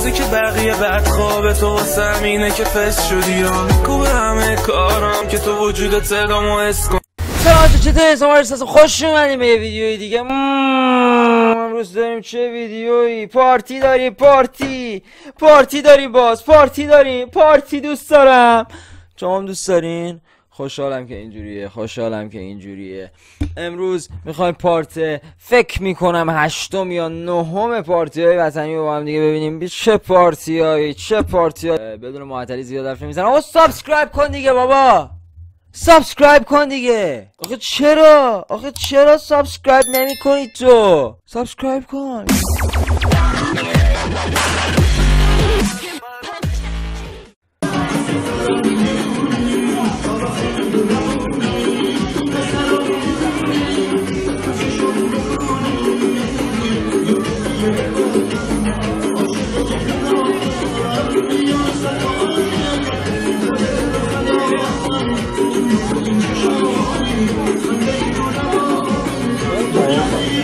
روزی که بقیه بعد خواب تو همینه که فس شدی کوب همه کارم که تو وجودت ادامو حس کن. سلام چطور شما احساس خوش اومدیم به یه ویدیوی دیگه. امروز داریم چه ویدیویی؟ پارتی داری پارتی. پارتی داری باز. پارتی داری پارتی دوست دارم. شما دوست دارین؟ خوشحالم که اینجوریه خوشحالم که اینجوریه. امروز می‌خوایم پارت فکر می‌کنم هشتم یا نهم پارتی های وطنی رو با هم دیگه ببینیم. چه پارتی هایی چه پارتی های بدون معطلی زیاد حرف نمی‌زنم. آقا سابسکرایب کن دیگه بابا. subscribe کن دیگه. آخه چرا؟ آخه چرا subscribe نمی کنی تو؟ subscribe کن.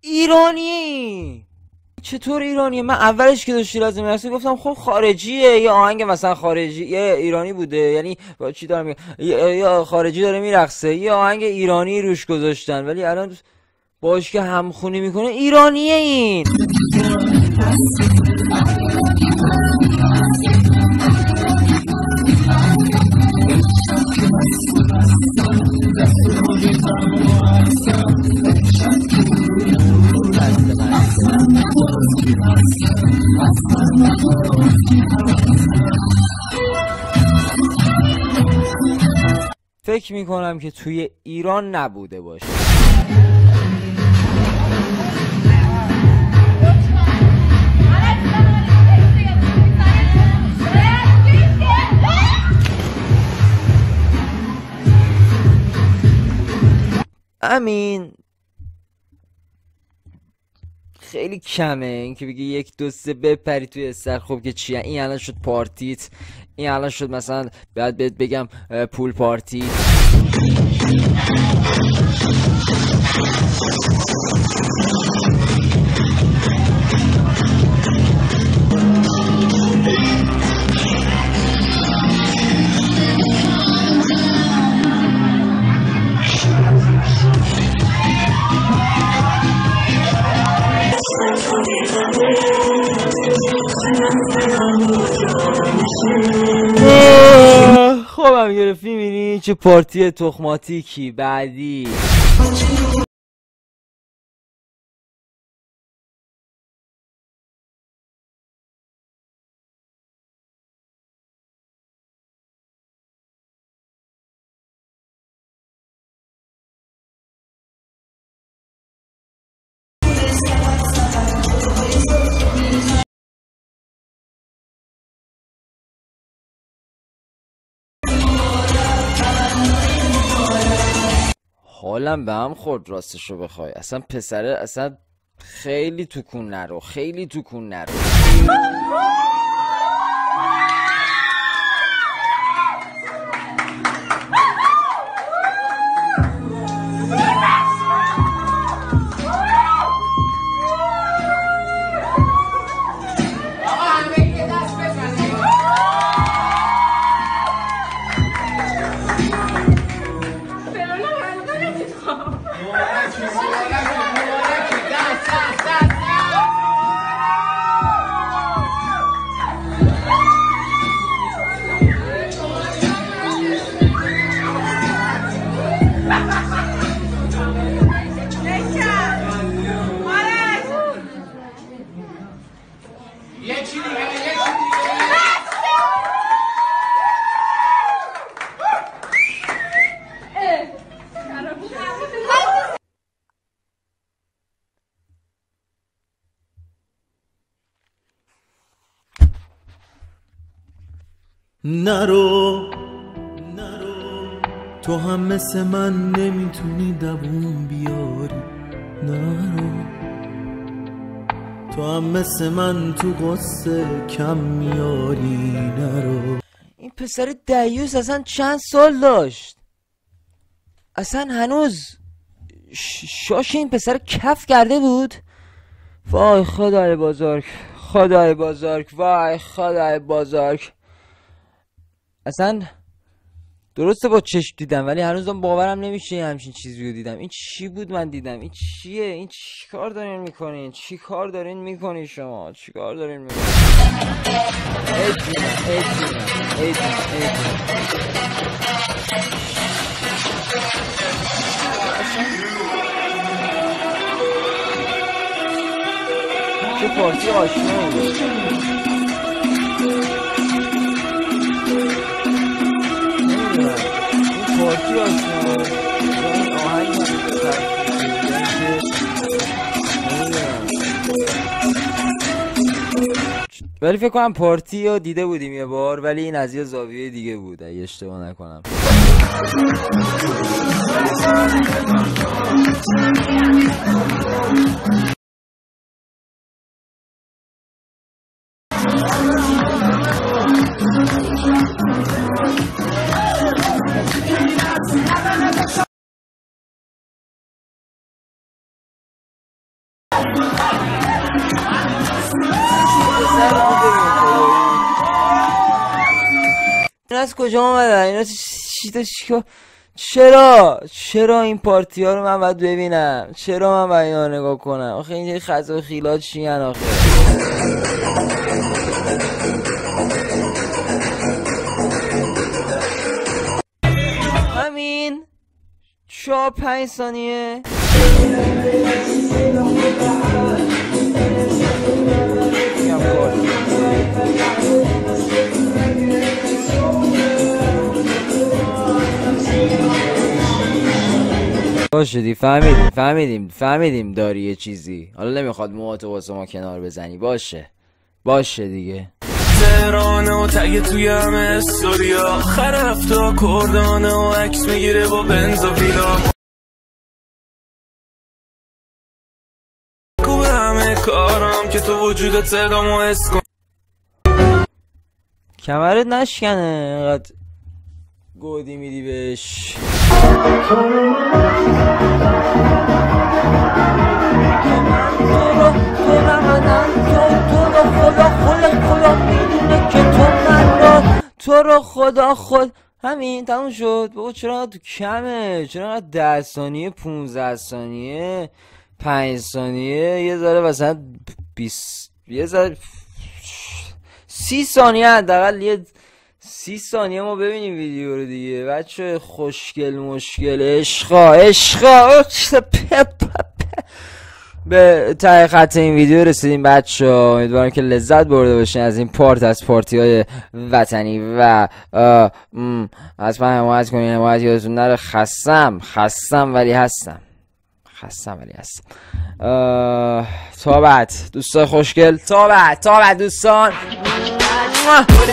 ایرانی. چطور ایرانیه من اولش که داشتی لازم می‌رسی گفتم خب خارجیه. یه آهنگ مثلا خارجی یه ایرانی بوده. یعنی با چی دارم یه خارجی داره میرقصه. یه آهنگ ایرانی روش گذاشتن. ولی الان باش که همخونی می‌کنه. ایرانیه این. فکر می‌کنم که توی ایران نبوده باشه. امین. خیلی کمه. اینکه بگی یک دو سه بپری توی سر. خب که چیه؟ این الان شد پارتیت. این الان شد مثلا بعد بهت بگم پول پارتی خوابم گرفتی می‌بینی چه پارتی تخماتیکی بعدی. حالم به هم خورد راستشو بخوای. اصلا پسره اصلا خیلی تکون نرو خیلی تکون نرو. نرو تو هم مثل من نمی‌تونی دووم بیاری. نرو تو هم مثل من تو قصه کم میاری. نرو. این پسر دیوز اصلا چند سال داشت؟ اصلا هنوز شاش این پسر کف کرده بود؟ وای خدای بزرگ خدای بزرگ وای خدای بزرگ. اصلا درسته با چشم دیدم ولی هنوزم باورم نمیشه همچین چیزی رو دیدم. این چی بود من دیدم؟ این چیه؟ این چی کار دارین می‌کنین؟ چی کار دارین می‌کنین شما؟ چی کار دارین می‌کنین؟ ای جونم ای چه پارتی آشنا بود. ولی فکر کنم پارتی رو دیده بودیم یه بار ولی این از یه زاویه دیگه بود. اگه اشتباه نکنم. کجا آمدن اینا چی چیکار؟ چرا؟ چرا این پارتی ها رو من باید ببینم؟ چرا من باید اینا نگاه کنم؟ آخه این خزا و خیلات چی هن آخه. همین. چهار پنج ثانیه. میگم پارتی. باشه دی فهمیدیم فهمیدیم فهمیدیم داری یه چیزی. حالا نمی‌خواد موهاتو واسه ما کنار بزنی. باشه. باشه دیگه. تهرانه و تگ توی همه استوریا. آخر هفته کردانه و عکس می‌گیره با بنزوفیلا کوبه همه کارم که تو وجودت صدامو حس کن. کمرت نشکنه اینقدر گودی میدی بهش. تو رو خدا خود همین تموم شد. بابا چرا تو کمه چرا ده ثانیه 15 ثانیه پنج ثانیه؟ یه ذره مثلا 20 یه ذره سی ثانیه حداقل یه سی ثانیه ما ببینیم ویدیو رو دیگه. بچه خوشگل مشکل عشقا عشقا. به ته خط این ویدیو رسیدیم بچه امیدوارم که لذت برده باشین از این پارت از پارتی های وطنی و اه، م، حتما حمایت کنین. حمایت یادتون نره. خستم خستم ولی هستم. خستم ولی هستم. تا بعد. دوستان خوشگل تا بعد. تا بعد دوستان. به روی